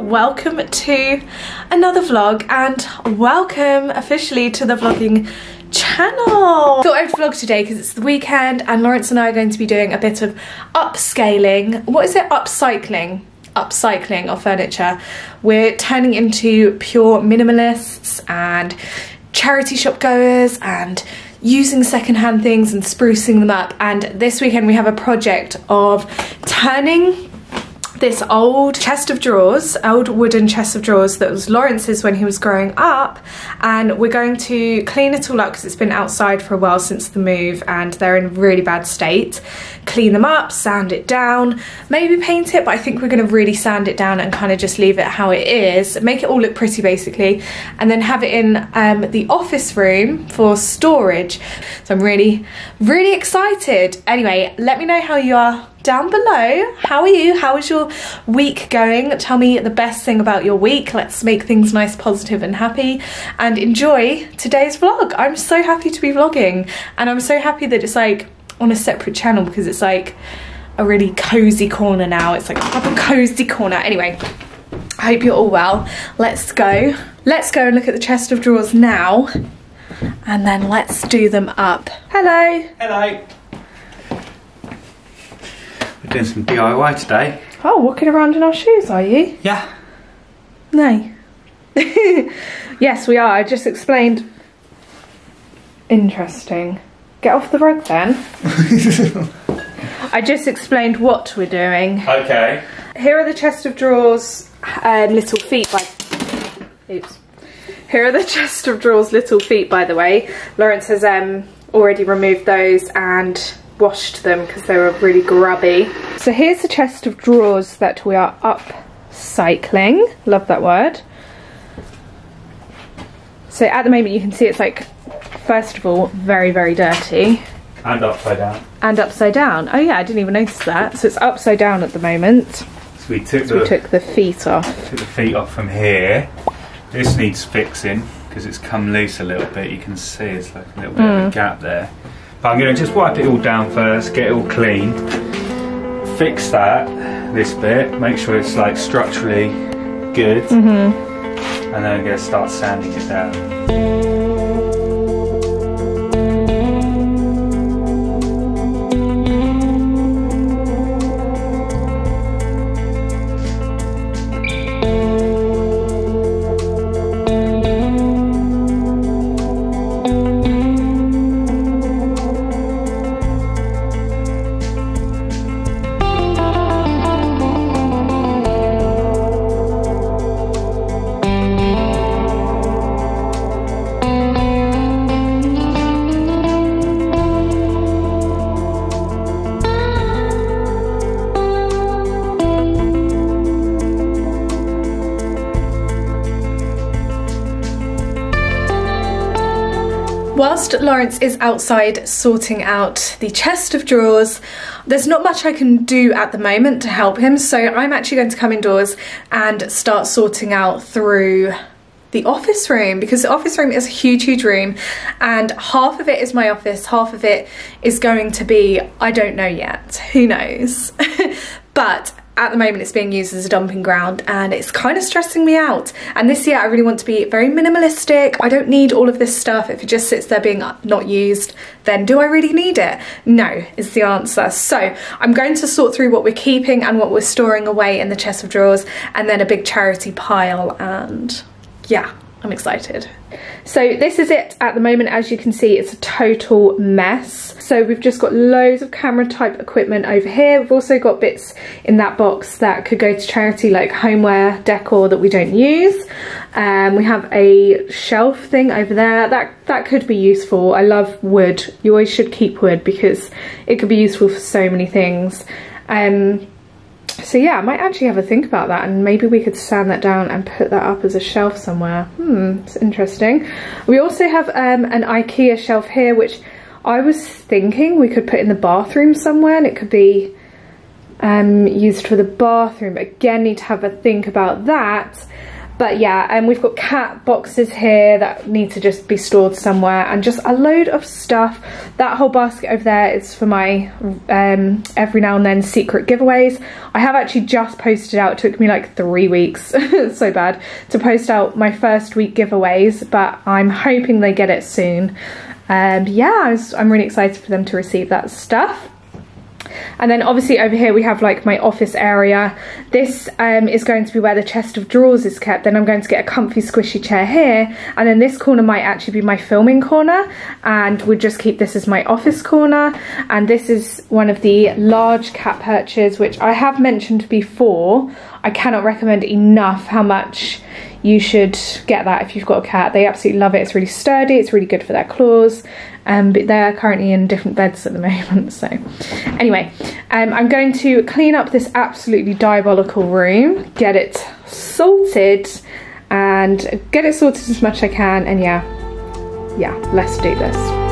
welcome to another vlog and welcome officially to the vlogging channel. Thought I'd vlog today because it's the weekend and Lawrence and I are going to be doing a bit of upscaling. What is it? Upcycling upcycling of furniture. We're turning into pure minimalists and charity shop goers and using secondhand things and sprucing them up and this weekend we have a project of turning this old chest of drawers, old wooden chest of drawers that was Lawrence's when he was growing up and we're going to clean it all up because it's been outside for a while since the move and they're in really bad state. Clean them up, sand it down, maybe paint it but I think we're going to really sand it down and kind of just leave it how it is, make it all look pretty basically and then have it in um, the office room for storage. So I'm really, really excited. Anyway, let me know how you are down below. How are you? How is your week going? Tell me the best thing about your week. Let's make things nice, positive and happy and enjoy today's vlog. I'm so happy to be vlogging and I'm so happy that it's like on a separate channel because it's like a really cozy corner now. It's like a proper cozy corner. Anyway, I hope you're all well. Let's go. Let's go and look at the chest of drawers now and then let's do them up. Hello. Hello doing some DIY today. Oh, walking around in our shoes, are you? Yeah. Nay. yes, we are. I just explained. Interesting. Get off the rug then. I just explained what we're doing. Okay. Here are the chest of drawers uh, little feet by... Oops. Here are the chest of drawers little feet, by the way. Lawrence has um, already removed those and washed them because they were really grubby. So here's the chest of drawers that we are upcycling. Love that word. So at the moment you can see it's like, first of all, very, very dirty. And upside down. And upside down. Oh yeah, I didn't even notice that. So it's upside down at the moment. So we took, so the, we took the feet off. Took the feet off from here. This needs fixing because it's come loose a little bit. You can see it's like a little bit mm. of a mm. gap there. But I'm going to just wipe it all down first, get it all clean, fix that, this bit, make sure it's like structurally good, mm -hmm. and then I'm going to start sanding it down. Whilst Lawrence is outside sorting out the chest of drawers, there's not much I can do at the moment to help him, so I'm actually going to come indoors and start sorting out through the office room because the office room is a huge huge room and half of it is my office half of it is going to be I don't know yet who knows? But at the moment it's being used as a dumping ground and it's kind of stressing me out. And this year I really want to be very minimalistic. I don't need all of this stuff. If it just sits there being not used, then do I really need it? No, is the answer. So I'm going to sort through what we're keeping and what we're storing away in the chest of drawers and then a big charity pile and yeah, I'm excited. So this is it at the moment. As you can see, it's a total mess. So we've just got loads of camera type equipment over here. We've also got bits in that box that could go to charity like homeware decor that we don't use. Um, we have a shelf thing over there. That, that could be useful. I love wood. You always should keep wood because it could be useful for so many things. Um, so yeah, I might actually have a think about that and maybe we could sand that down and put that up as a shelf somewhere. Hmm, it's interesting. We also have um, an Ikea shelf here, which I was thinking we could put in the bathroom somewhere and it could be um, used for the bathroom. Again, need to have a think about that. But yeah, and we've got cat boxes here that need to just be stored somewhere and just a load of stuff. That whole basket over there is for my um, every now and then secret giveaways. I have actually just posted out, it took me like three weeks, so bad, to post out my first week giveaways, but I'm hoping they get it soon. Um, yeah, I'm really excited for them to receive that stuff. And then obviously over here we have like my office area. This um, is going to be where the chest of drawers is kept. Then I'm going to get a comfy squishy chair here. And then this corner might actually be my filming corner. And we'll just keep this as my office corner. And this is one of the large cat perches, which I have mentioned before. I cannot recommend enough how much you should get that if you've got a cat. They absolutely love it. It's really sturdy. It's really good for their claws. Um, but they're currently in different beds at the moment. So anyway, um, I'm going to clean up this absolutely diabolical room, get it sorted and get it sorted as much as I can. And yeah, yeah, let's do this.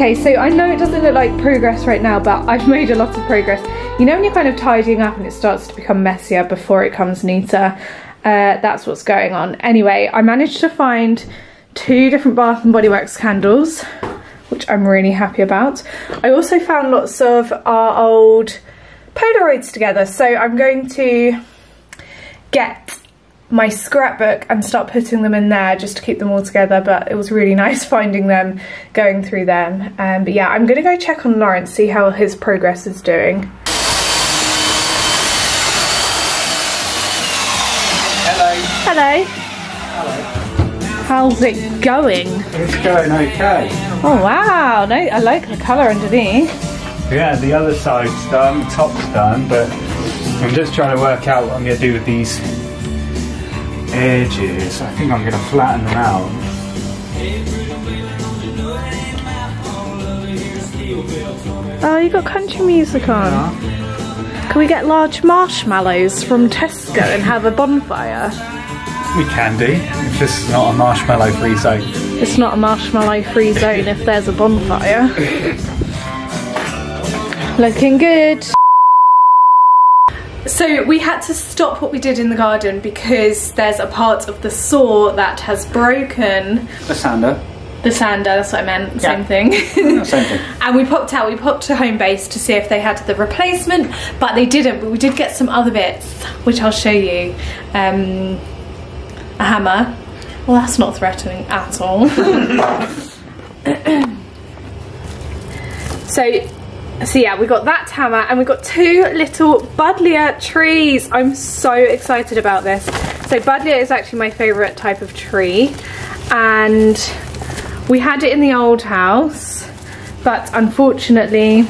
Okay, so I know it doesn't look like progress right now, but I've made a lot of progress. You know when you're kind of tidying up and it starts to become messier before it comes neater? Uh, that's what's going on. Anyway, I managed to find two different Bath & Body Works candles, which I'm really happy about. I also found lots of our old Polaroids together, so I'm going to get my scrapbook and start putting them in there just to keep them all together but it was really nice finding them going through them um, but yeah I'm gonna go check on Lawrence see how his progress is doing Hello. Hello. Hello. How's it going? It's going okay. Oh wow, no, I like the colour underneath. Yeah, the other side's done, top's done, but I'm just trying to work out what I'm going to do with these edges. I think I'm going to flatten them out. Oh, you got country music on. Yeah. Can we get large marshmallows from Tesco and have a bonfire? We can do. It's just not a marshmallow free zone. It's not a marshmallow free zone if there's a bonfire. Looking good. So we had to stop what we did in the garden because there's a part of the saw that has broken. The sander. The sander, that's what I meant, Yeah. same thing. Same thing. and we popped out, we popped to Homebase to see if they had the replacement, but they didn't, but we did get some other bits, which I'll show you. Um, a hammer. Well, that's not threatening at all. so, so yeah, we got that hammer and we got two little Buddleia trees. I'm so excited about this. So Buddleia is actually my favourite type of tree and we had it in the old house but unfortunately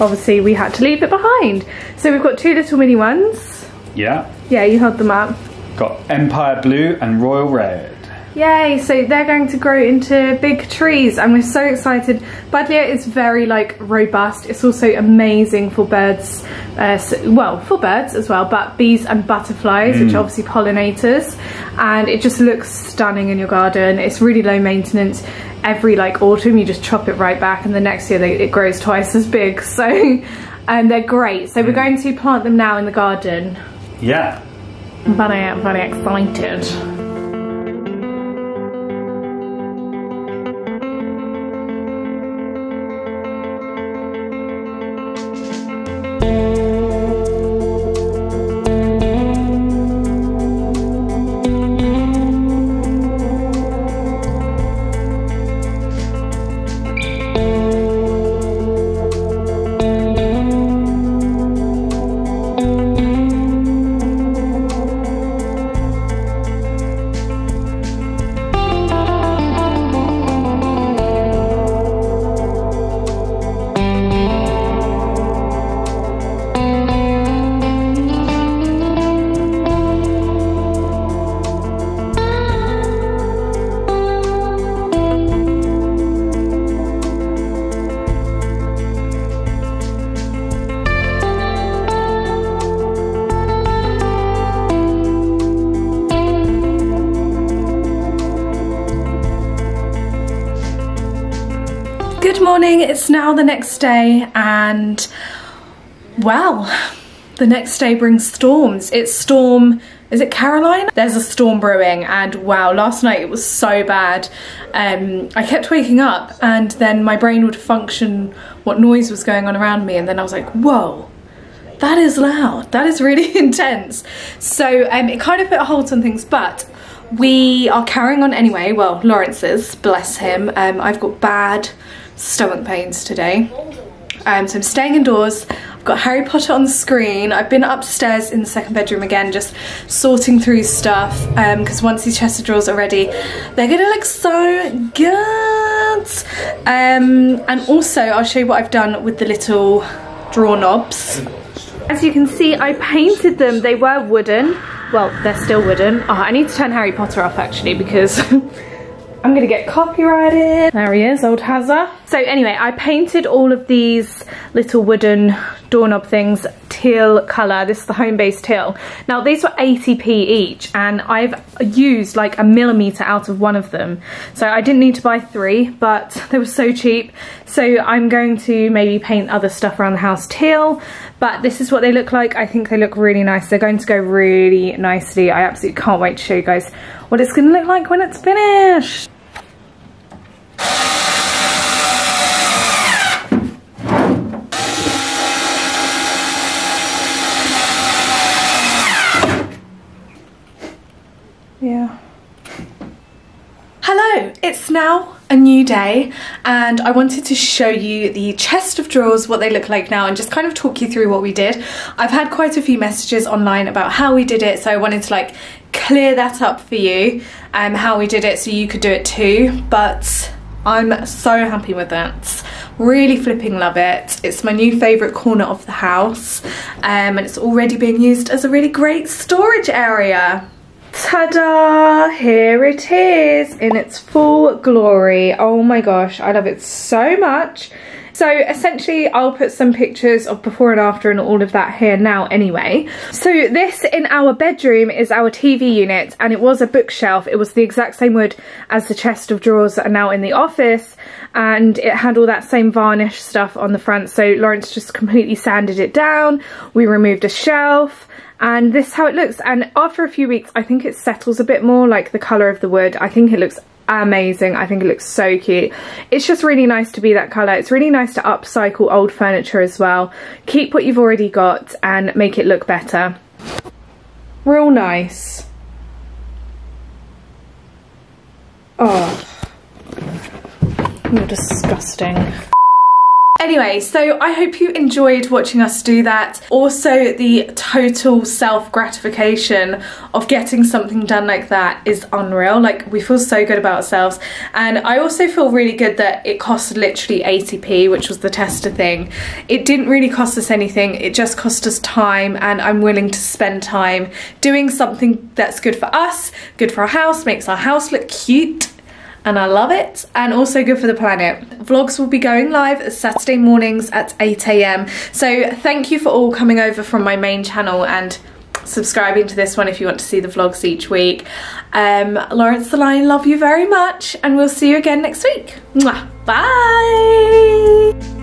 obviously we had to leave it behind. So we've got two little mini ones. Yeah. Yeah, you held them up. Got Empire Blue and Royal Red. Yay, so they're going to grow into big trees and we're so excited. Buddleia is very like robust. It's also amazing for birds, uh, so- well, for birds as well, but bees and butterflies, which are obviously pollinators. And it just looks stunning in your garden. It's really low maintenance. Every like autumn, you just chop it right back and the next year they, it grows twice as big. So and they're great. So we're going to plant them now in the garden. Yeah. I'm very, very excited. Now the next day and well, the next day brings storms. It's storm, is it Caroline? There's a storm brewing and wow, last night it was so bad. Um, I kept waking up and then my brain would function what noise was going on around me and then I was like, whoa, that is loud. That is really intense. So um, it kind of put a hold on things, but we are carrying on anyway. Well, Lawrence's, bless him. Um, I've got bad stomach pains today. Um, so I'm staying indoors. I've got Harry Potter on the screen. I've been upstairs in the second bedroom again, just sorting through stuff. Because um, once these chest of drawers are ready, they're gonna look so good. Um, and also, I'll show you what I've done with the little drawer knobs. As you can see, I painted them. They were wooden. Well, they're still wooden. Oh, I need to turn Harry Potter off actually because I'm gonna get copyrighted. There he is, old Hazza. So anyway, I painted all of these little wooden doorknob things teal colour. This is the Homebase teal. Now these were 80p each and I've used like a millimetre out of one of them. So I didn't need to buy three, but they were so cheap. So I'm going to maybe paint other stuff around the house teal, but this is what they look like. I think they look really nice. They're going to go really nicely. I absolutely can't wait to show you guys what it's gonna look like when it's finished. Yeah. Hello, it's now a new day and I wanted to show you the chest of drawers, what they look like now and just kind of talk you through what we did. I've had quite a few messages online about how we did it so I wanted to like clear that up for you um, how we did it so you could do it too but I'm so happy with it. Really flipping love it. It's my new favourite corner of the house um, and it's already being used as a really great storage area. Ta-da! Here it is in its full glory. Oh my gosh, I love it so much. So essentially I'll put some pictures of before and after and all of that here now anyway. So this in our bedroom is our TV unit and it was a bookshelf. It was the exact same wood as the chest of drawers that are now in the office and it had all that same varnish stuff on the front. So Lawrence just completely sanded it down. We removed a shelf and this is how it looks and after a few weeks I think it settles a bit more like the colour of the wood I think it looks amazing. I think it looks so cute. It's just really nice to be that colour. It's really nice to upcycle old furniture as well. Keep what you've already got and make it look better. Real nice. Oh you're disgusting Anyway, so I hope you enjoyed watching us do that. Also, the total self-gratification of getting something done like that is unreal. Like, we feel so good about ourselves. And I also feel really good that it cost literally 80p, which was the tester thing. It didn't really cost us anything. It just cost us time, and I'm willing to spend time doing something that's good for us, good for our house, makes our house look cute, and I love it and also good for the planet. Vlogs will be going live Saturday mornings at 8am so thank you for all coming over from my main channel and subscribing to this one if you want to see the vlogs each week. Um, Lawrence the Lion, love you very much and we'll see you again next week. Mwah. Bye!